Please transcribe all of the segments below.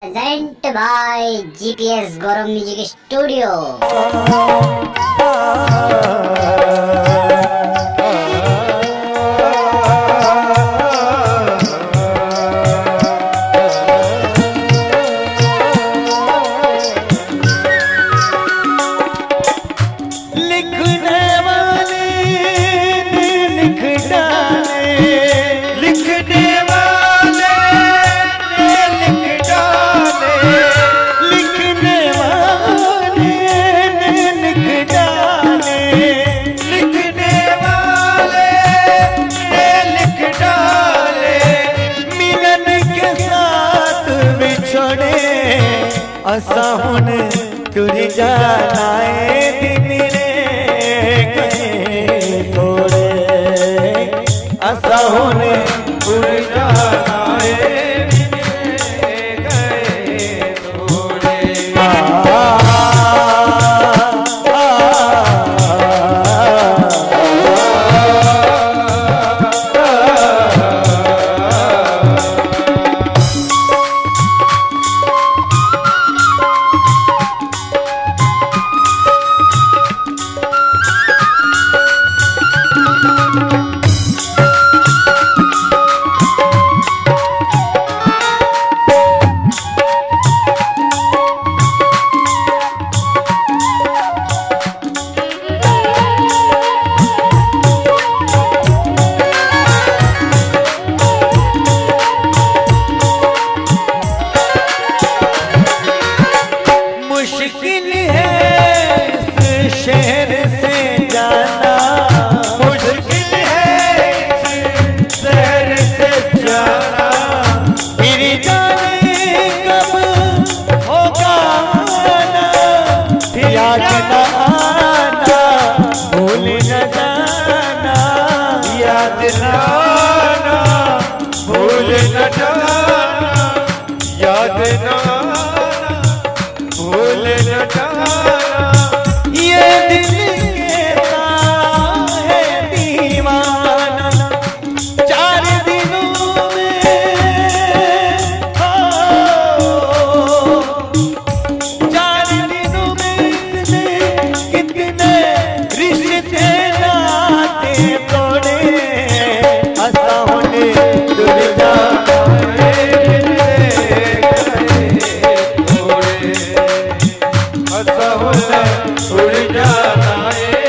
Present by GPS Gorom Music Studio. Ah, ah, ah. असा हुन जाना है उड़ जाता है।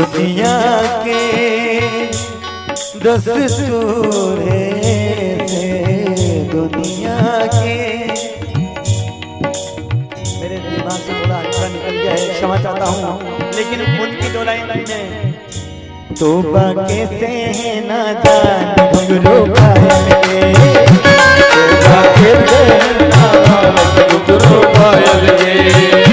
दुनिया के दस सूरे से दुनिया के। मेरे दिमाग से थोड़ा अच्छा निकल गया है, क्षमा चाहता हूँ। लेकिन उनकी दो लाइन लाइन है। तो बाके से है ना जान घुंघरू पाए तो बाके से ना जान घुंघरू पाए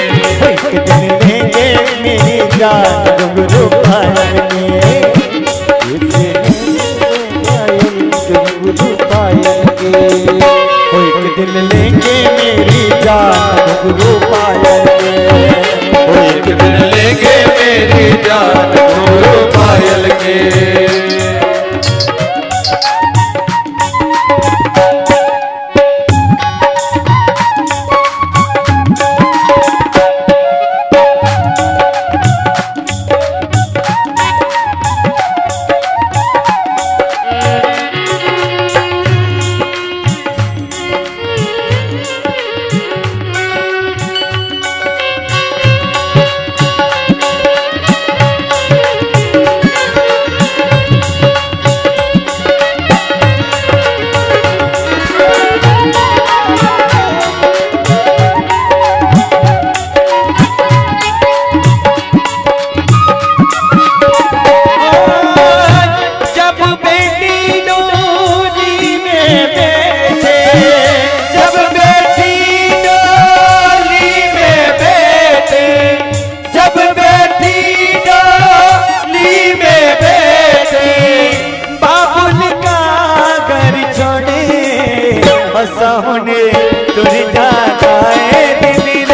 में तुझ जाता है दिल